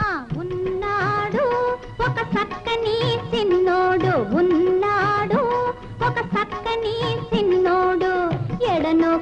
ఆ ఉన్నాడు. ఒక చక్కని చిన్నోడు ఉన్నాడు. ఒక చక్కని చిన్నోడు ఎడనో